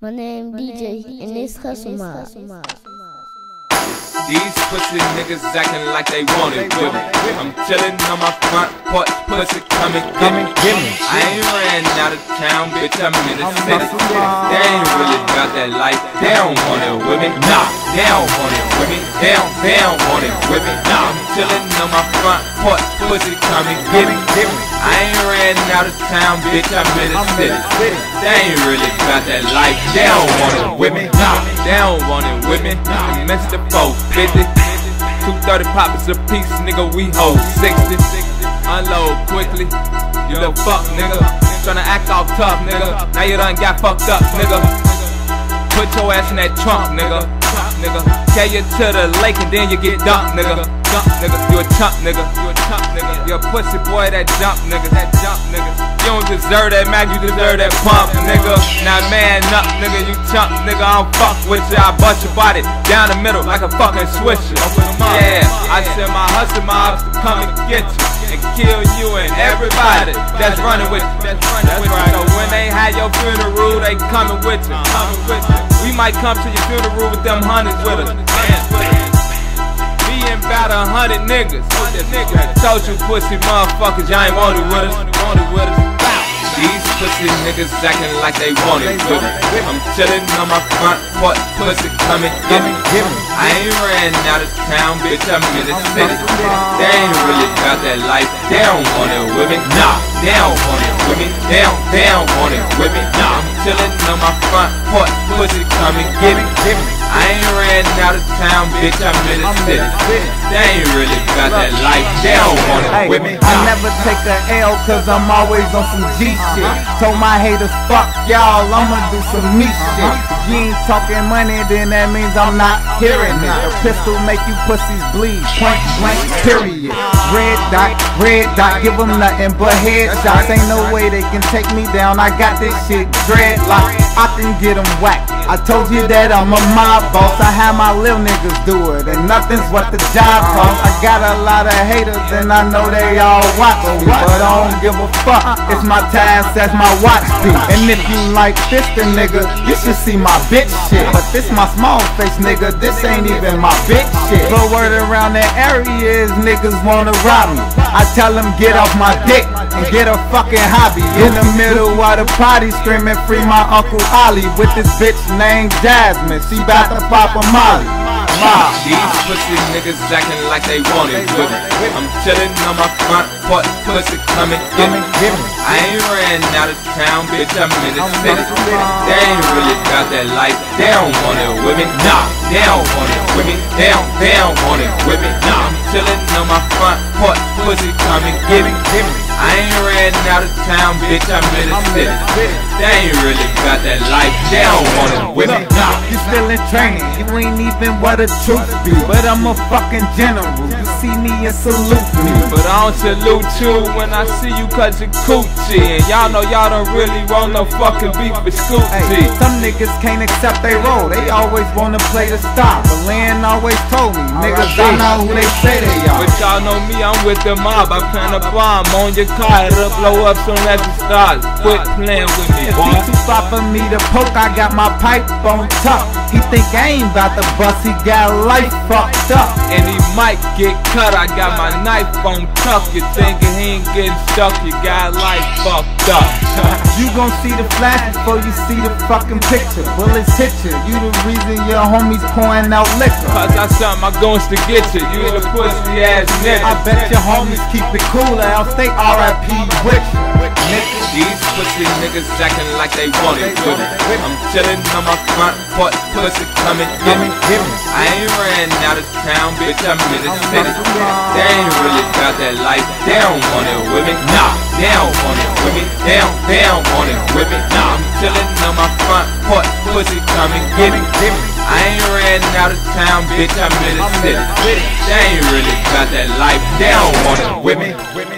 My name DJ, and it's Hustle Mobb. These pussy niggas acting like they want it with me. I'm chillin' on my front porch, pussy coming, get me. I ain't ran out of town, bitch, I'm in the city. They ain't really got that life, they don't want it with me. Nah, they don't it with me. They don't, they don't want it with me. Nah, I'm chillin' on my front porch, pussy coming, get me. Give me I ain't ran out of town, bitch, I'm in the city. They ain't really got that life, don't want it with me. Nah, don't want it with me. Mr. 450. 230 poppers a piece, nigga, we hold 60. Unload quickly, you little fuck, nigga. Tryna act all tough, nigga. Now you done got fucked up, nigga. Put your ass in that trunk, nigga. Nigga, carry you to the lake and then you get dumped, nigga. Dump, nigga. You a chump, nigga. You a chump, nigga. You a pussy boy, that jump, nigga. That jump, nigga. You don't deserve that mag, you deserve that pump, nigga. Now man up, nigga. You chump, nigga. I don't fuck with you. I bust your body down the middle like a fucking swisher. Yeah, I send my hustle mobs to come and get you and kill you and everybody that's running with you. That's you. So when they have your funeral, they coming with you. Coming with you. We might come to your funeral with them hundreds with us. Me and about a hundred niggas. Told you pussy motherfuckers, y'all ain't want it with us. These pussy niggas acting like they want it with me. I'm chillin' on my front porch, pussy coming, get me. I ain't ran out of town, bitch, I'm in the city. They ain't really got that life, they don't want it with me. Nah, they don't it with me. They don't, they don't want it with me. Nah, I'm chillin' on my front porch, pussy coming, get me. I ain't ran out of town, bitch, I'm in the city. They ain't really got that life, they don't it Hey, with me. I never take a L cause I'm always on some G shit. Uh-huh. Told my haters, fuck y'all, I'ma do some me shit. Uh-huh. You ain't talking money, then that means I'm not hearing it. A pistol make you pussies bleed, point blank, period. Red dot, red dot, give them nothing but headshots. Ain't no way they can take me down, I got this shit dreadlock. I can get them whacked. I told you that I'm a mob boss. I have my little niggas do it, and nothing's what the job costs. I got a lot of haters, and I know they all watch me, but I don't give a fuck. It's my task that's my watch speed. And if you like this, then nigga, you should see my bitch shit. But this my small face, nigga. This ain't even my bitch shit. The word around the area is niggas wanna rob me. I tell them get off my dick and get a fucking hobby. In the middle of the party, screaming free my uncle Ollie with this bitch named Jasmine. She bout to pop a Molly. Mob. These pussy niggas acting like they want it with. I'm chillin' on my front porch, pussy coming, get me. I ain't ran out of town, bitch, I'm in the city. They ain't really got that life, they don't want it with me. Nah, they don't want it with me. They don't, they don't want it with me. Nah, I'm chillin' on my front porch, pussy coming, give me. I ain't ran out of town, bitch, I'm in the city. They ain't really got that life, they don't want it with me. Nah. you still in training. You ain't even what the truth be. But I'm a fucking general. You see me and salute me. But I don't salute you when I see you cause you coochie And y'all know y'all don't really want no fucking beef with Hey, Scoop-G some niggas can't accept they role. They always wanna play the stop. But Lynn always told me, niggas I know who they say they are. But y'all know me, I'm with the mob I plant a bomb on your car, it'll blow up soon as it starts Quit playing with me, If boy he too far for me to poke, I got my pipe on top. He think I ain't about to bust, he got life fucked up. And he might get cut, I got my knife on tough You thinking he ain't getting stuck, you got life fucked up You gon' see the flash before you see the fucking picture. Bullets hit you. You the reason your homies pouring out liquor. Cause I something my goes to get you, you the pussy ass nigga I bet your homies keep it cool, or else they RIP with you. Nigga. These pussy niggas acting like they want it with me. I'm chillin' on my front porch, pussy coming, get me. I ain't ran out of town, bitch, I'm in the city. They ain't really got that life, they don't want it with me. Nah, don't want it me. Don't, they don't want it me. Nah, I'm chillin' on my front porch, pussy coming, get me. I ain't ran out of town, bitch, I'm in the city. They ain't really got that life, don't want it with me.